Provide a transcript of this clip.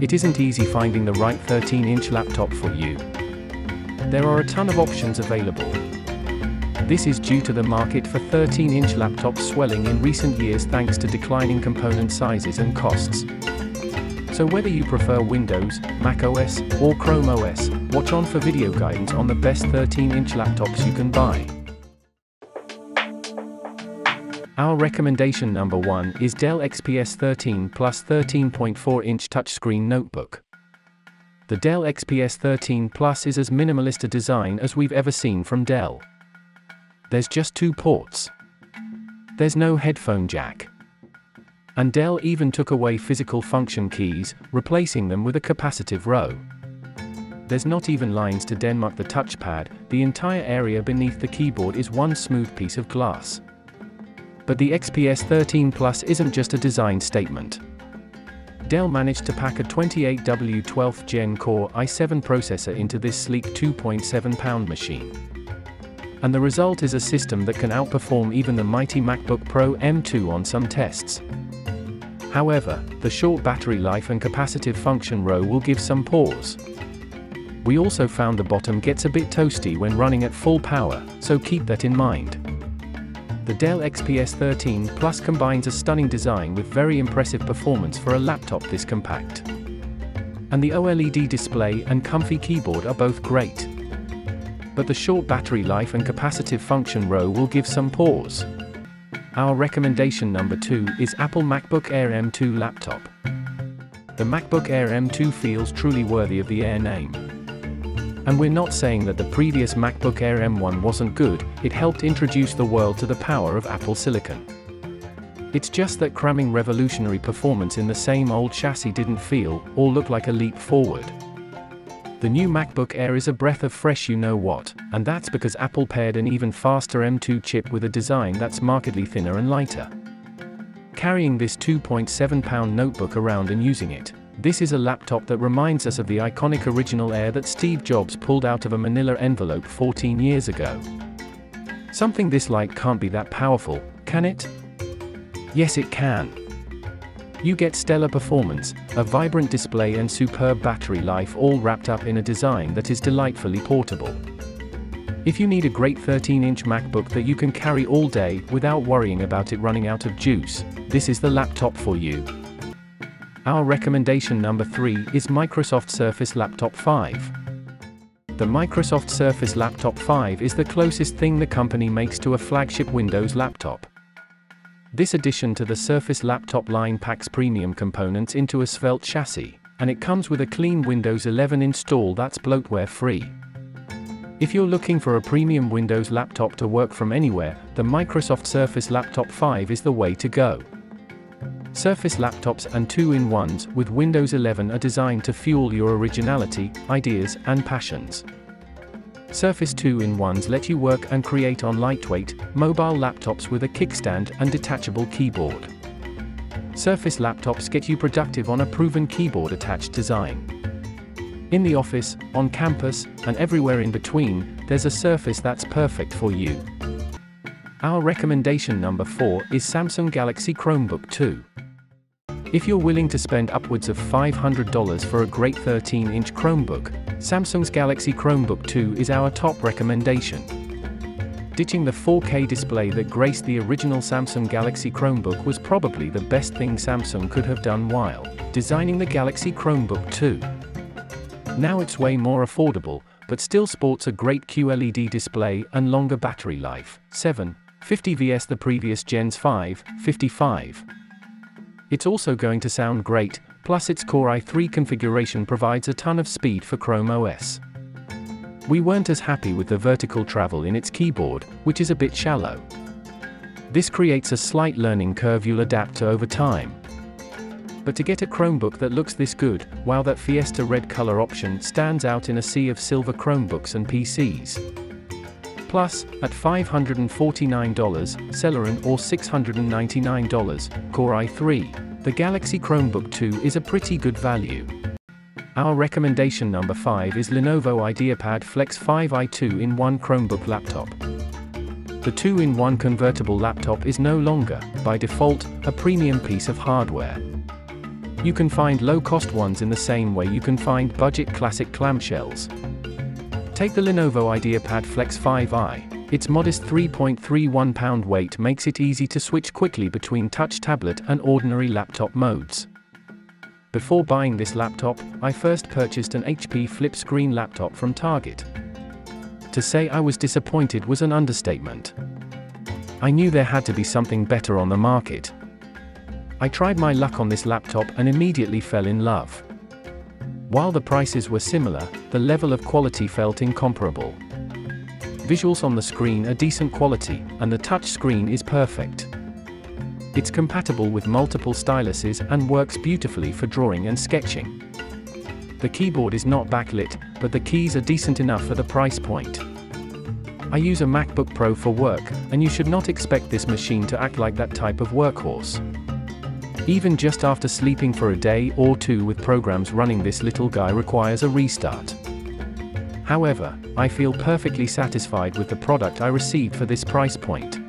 it isn't easy finding the right 13-inch laptop for you. There are a ton of options available. This is due to the market for 13-inch laptops swelling in recent years thanks to declining component sizes and costs. So whether you prefer Windows, Mac OS, or Chrome OS, watch on for video guidance on the best 13-inch laptops you can buy. Our recommendation number 1 is Dell XPS 13 Plus 13.4-inch touchscreen notebook. The Dell XPS 13 Plus is as minimalist a design as we've ever seen from Dell. There's just two ports. There's no headphone jack. And Dell even took away physical function keys, replacing them with a capacitive row. There's not even lines to demark the touchpad, the entire area beneath the keyboard is one smooth piece of glass. But the XPS 13 Plus isn't just a design statement. Dell managed to pack a 28W 12th Gen Core i7 processor into this sleek 2.7 pound machine and the result is a system that can outperform even the mighty MacBook Pro M2 on some tests. However, the short battery life and capacitive function row will give some pause. We also found the bottom gets a bit toasty when running at full power, so keep that in mind. The Dell XPS 13 Plus combines a stunning design with very impressive performance for a laptop this compact. And the OLED display and comfy keyboard are both great but the short battery life and capacitive function row will give some pause. Our recommendation number 2 is Apple MacBook Air M2 laptop. The MacBook Air M2 feels truly worthy of the Air name. And we're not saying that the previous MacBook Air M1 wasn't good, it helped introduce the world to the power of Apple Silicon. It's just that cramming revolutionary performance in the same old chassis didn't feel, or look like a leap forward. The new MacBook Air is a breath of fresh you know what, and that's because Apple paired an even faster M2 chip with a design that's markedly thinner and lighter. Carrying this 2.7 pound notebook around and using it, this is a laptop that reminds us of the iconic original Air that Steve Jobs pulled out of a manila envelope 14 years ago. Something this light can't be that powerful, can it? Yes, it can. You get stellar performance, a vibrant display and superb battery life all wrapped up in a design that is delightfully portable. If you need a great 13-inch MacBook that you can carry all day without worrying about it running out of juice, this is the laptop for you. Our recommendation number 3 is Microsoft Surface Laptop 5. The Microsoft Surface Laptop 5 is the closest thing the company makes to a flagship Windows laptop. This addition to the Surface laptop line packs premium components into a svelte chassis, and it comes with a clean Windows 11 install that's bloatware free. If you're looking for a premium Windows laptop to work from anywhere, the Microsoft Surface Laptop 5 is the way to go. Surface laptops and 2-in-1s with Windows 11 are designed to fuel your originality, ideas, and passions. Surface 2-in-1s let you work and create on lightweight, mobile laptops with a kickstand and detachable keyboard. Surface laptops get you productive on a proven keyboard attached design. In the office, on campus, and everywhere in between, there's a Surface that's perfect for you. Our recommendation number 4 is Samsung Galaxy Chromebook 2. If you're willing to spend upwards of $500 for a great 13-inch Chromebook, Samsung's Galaxy Chromebook 2 is our top recommendation. Ditching the 4K display that graced the original Samsung Galaxy Chromebook was probably the best thing Samsung could have done while designing the Galaxy Chromebook 2. Now it's way more affordable, but still sports a great QLED display and longer battery life, 7, 50 vs the previous Gen's 5, 55. It's also going to sound great, plus its Core i3 configuration provides a ton of speed for Chrome OS. We weren't as happy with the vertical travel in its keyboard, which is a bit shallow. This creates a slight learning curve you'll adapt to over time. But to get a Chromebook that looks this good, while that Fiesta red color option stands out in a sea of silver Chromebooks and PCs. Plus, at $549, Celeron or $699, Core i3, the Galaxy Chromebook 2 is a pretty good value. Our recommendation number 5 is Lenovo IdeaPad Flex 5i 2-in-1 Chromebook laptop. The 2-in-1 convertible laptop is no longer, by default, a premium piece of hardware. You can find low-cost ones in the same way you can find budget classic clamshells. Take the Lenovo IdeaPad Flex 5i. Its modest 3.31 pound weight makes it easy to switch quickly between touch tablet and ordinary laptop modes. Before buying this laptop, I first purchased an HP flip screen laptop from Target. To say I was disappointed was an understatement. I knew there had to be something better on the market. I tried my luck on this laptop and immediately fell in love. While the prices were similar, the level of quality felt incomparable. Visuals on the screen are decent quality, and the touch screen is perfect. It's compatible with multiple styluses and works beautifully for drawing and sketching. The keyboard is not backlit, but the keys are decent enough for the price point. I use a MacBook Pro for work, and you should not expect this machine to act like that type of workhorse. Even just after sleeping for a day or two with programs running this little guy requires a restart. However, I feel perfectly satisfied with the product I received for this price point.